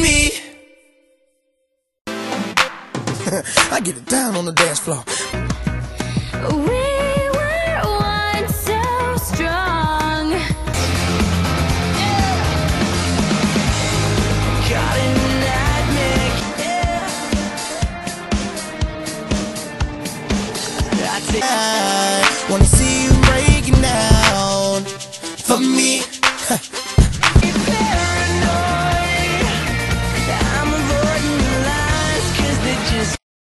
me. I get it down on the dance floor. We were once so strong. A nightmare, yeah. I it. I wanna see you breaking down for me.